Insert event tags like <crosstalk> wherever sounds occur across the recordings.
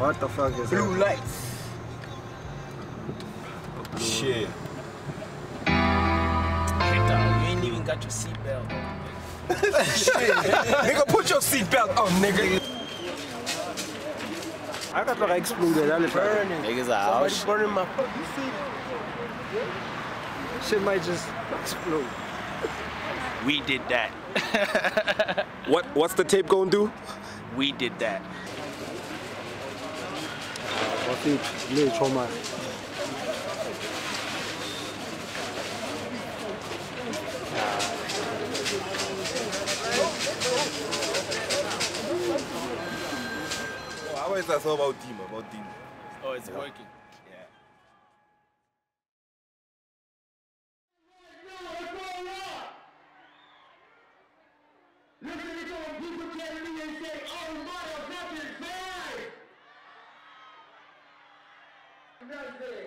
What the fuck is Blue that? lights. Shit. Hey, dog, you ain't even got your seatbelt on. <laughs> Shit. nigga, put your seatbelt on, nigga. I got to explode that. Burning. Niggas are Somebody out. burning my fucking seat. Shit might just explode. We did that. <laughs> What? What's the tape gonna do? We did that. What the little trauma? Oh, how is that so about team? About team? Oh, it's working. அண்ணா இது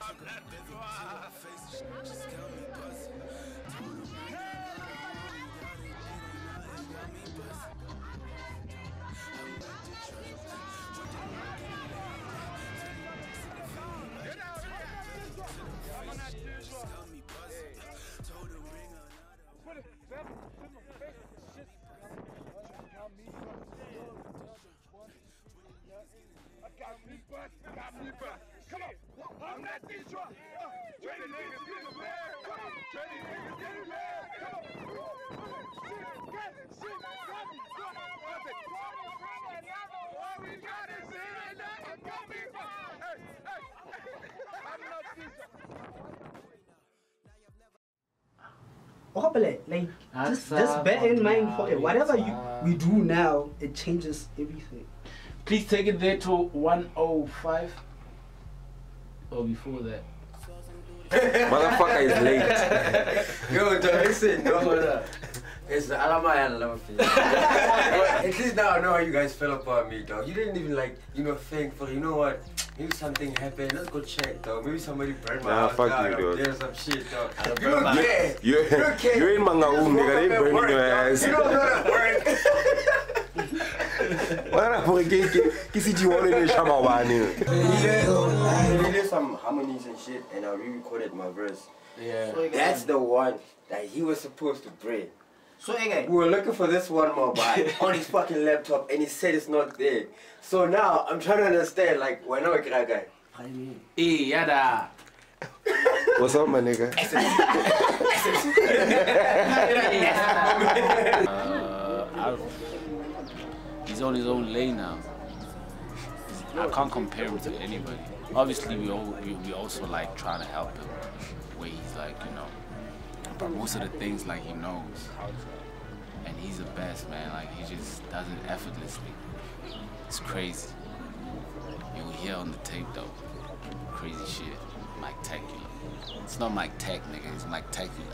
I'm not busy. one. Face, she's me pussy. Hopefully, like just, just bear in mind for whatever you we do now, it changes everything. Please take it there to 105. Or before that. Motherfucker is late. <laughs> Yo, dog, listen, no, it's the Alamaya and love you. At least now I know how you guys feel about me, dog. You didn't even like, you know, think for, you know what? Maybe something happened. Let's go check, dog. Maybe somebody burned my Nah, house fuck down you, or dog. There's some shit, dog. You don't care. You, You don't care. you ain't mangaung, nigga. They Just burning your ass. You don't know that word. Wala for ke ke ke se di one le shama wane. He did some harmonies and shit, and I re-recorded my verse. Yeah. That's the one that he was supposed to bring. So again, We were looking for this one more guy on his fucking laptop, and he said it's not there. So now I'm trying to understand, like, why not a guy? Eh, yada. What's up, my nigga? <laughs> <laughs> He's on his own lane now. I can't compare him to anybody. Obviously, we all, we, we also like trying to help him, where he's like, you know. But most of the things like he knows, and he's the best man. Like he just does it effortlessly. It's crazy. You'll hear on the tape though, crazy shit. Mike Tecular. It's not Mike Tech, nigga. It's Mike Tecular.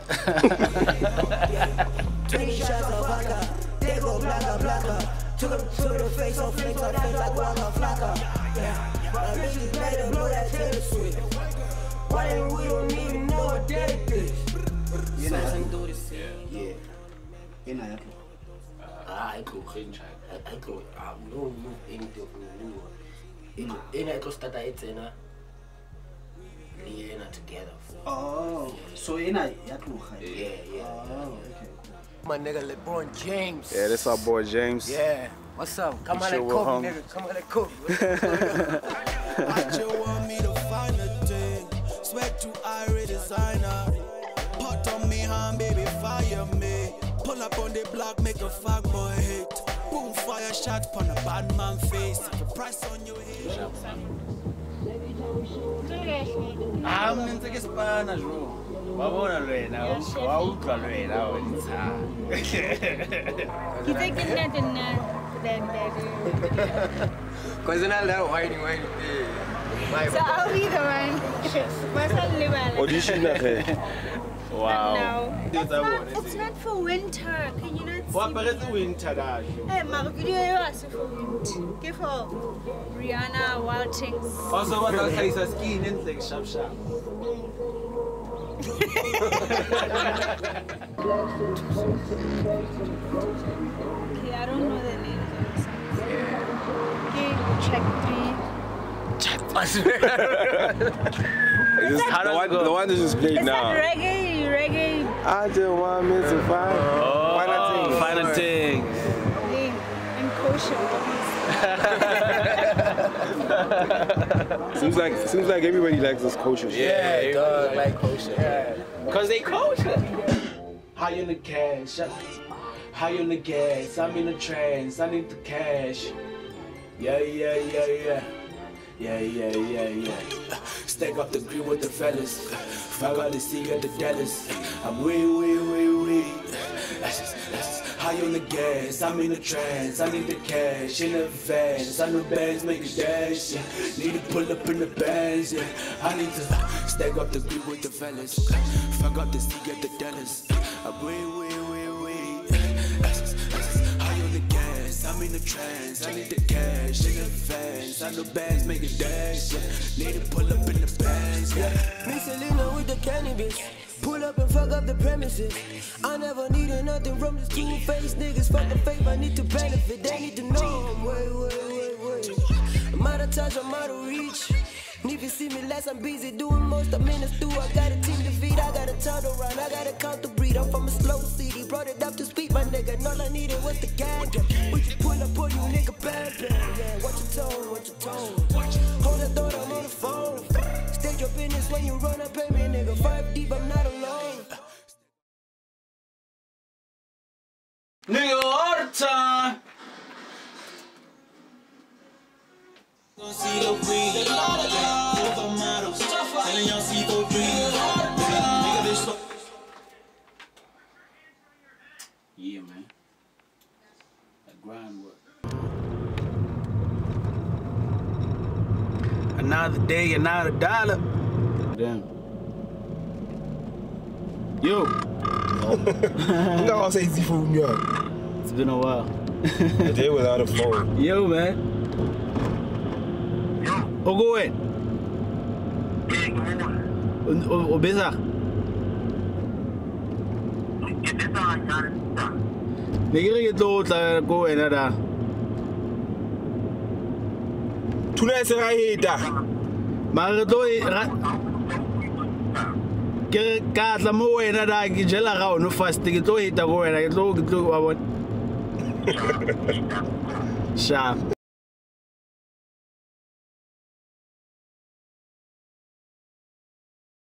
<laughs> 20 shots of vodka, they go blacka blacka. Took him to the face, so flicks on face like Waka Flocka. Yeah, but I bitches made him blow that Taylor Swift. Why then we don't even know what day it is? you know, do the same. yeah, you know, Ah, I go, I go, I don't move anything from the new one. In I go start it in a Liena together. oh, so you know, yeah, Yeah, yeah. Oh, okay. My nigga LeBron James. Yeah, that's our boy James. Yeah. What's up? Come You on sure and we're Kobe, hung? nigga. Come on and Kobe. I just want me to find a thing. Sweat to Irish designer. Pot on me hand, baby, fire me. Pull up on the block, make a fuck boy hit. Boom, fire shot on a bad man face. The price on your head. Ah, mina ntse ke spana jo. Wa bona le wena, wa utlwa le wena wa ntsha. Kita kena tenang dan dari. Cause then I that whiny whiny thing. My So I'll be the one. Pasal lebala. <laughs> Audition again. <laughs> Wow. No. It's not, it's not for winter. Can you not see? Waparetse winter kahle. Eh, hey, my video is for winter. Give for Rihanna Wild Things. Also batla hlahisa skin entle ke sharp sharp. Okay, I don't know the names of the songs. Okay, check three. This, <laughs> How the, does one, it go? the one that just played It's now. like reggae, reggae. I just want me to find. Oh, Final thing. final thing. Okay, and kosher. <laughs> Seems like seems like everybody likes this culture. shit. Yeah, dog, like kosher. Yeah. Cause they culture. High in the cash, uh, high in the gas. I'm in the trance, I need the cash. Yeah, yeah, yeah, yeah. Yeah, yeah, yeah, yeah. Stack up the green with the fellas. Fuck all the sea at the Dallas. I'm way, way, way, way. High on the gas. I'm in the trance. I need the cash in advance. I know bands make a dash. Yeah. Need to pull up in the bands. Yeah. I need to stack up the green with the fellas. Fuck up the sea at the Dallas. I'm way, way. In the trance. I need the cash in advance. I know bands make a dash. Yeah. Need to pull up in the bands. Yeah. Mix a limo with the cannabis. Pull up and fuck up the premises. I never needed nothing from these two-faced niggas. Fuck the fame, I need to benefit. They need to know I'm way, way, way, way. I'm out of touch, I'm out of reach. If you see me less, I'm busy doing most. I'm in the stew, I got a team to feed, I got a turn around, I got a count to breed. I'm from a slow city, brought it up to speed, my nigga. And all I needed was the gadget. We just pull up on you, nigga, bam, bam. Yeah, watch your tone, watch your tone. Hold that thought, I'm on the phone. State your business when you run up, pay me, nigga. Five deep, I'm not alone. Nigga, all the time. See the green, Another day, another dollar. Damn. Yo, <laughs> I'm gonna say easy for me. it's been a while. A day without a phone. Yo, man. Ogoen. O besa. Ne ke re ke tlo tla ko wena da. E se ra heta. Mara re tlo e- ke ka tla mo wena da ke jela ga ono fast ke tlo hita ko wena ke tlo ke tlo wa bona. <laughs> Sharp.